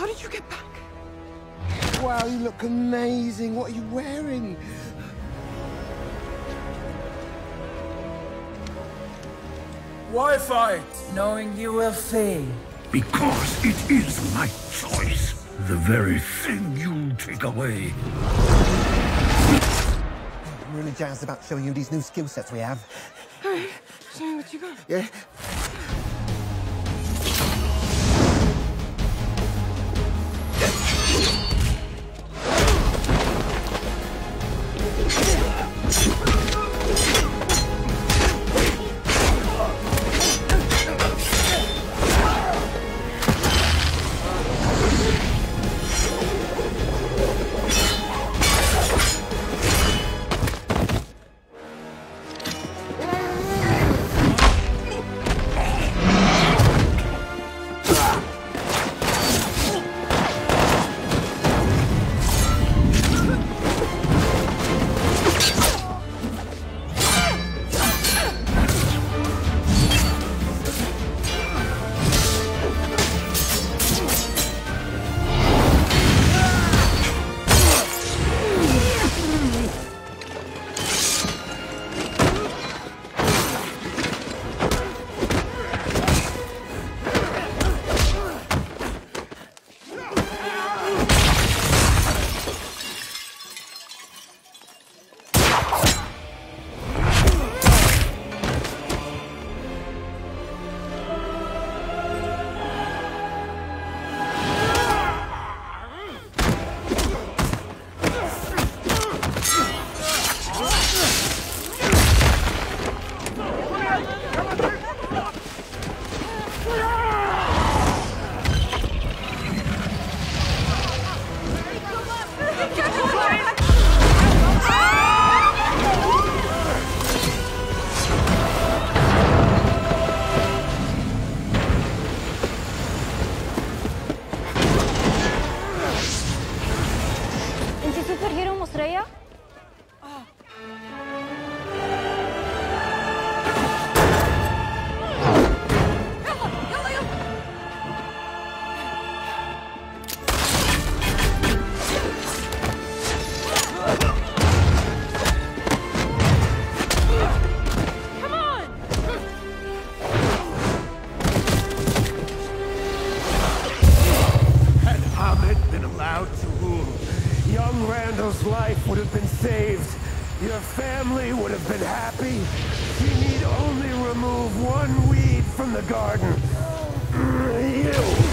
How did you get back? Wow, you look amazing. What are you wearing? Why fight, knowing you will fail? Because it is my choice. The very thing you'll take away. I'm really jazzed about showing you these new skill sets we have. All right, show me what you got. Yeah? Shreya young Randall's life would have been saved. Your family would have been happy. You need only remove one weed from the garden. You